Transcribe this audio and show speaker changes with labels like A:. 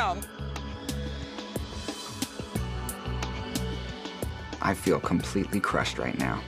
A: am.
B: I feel completely crushed right now.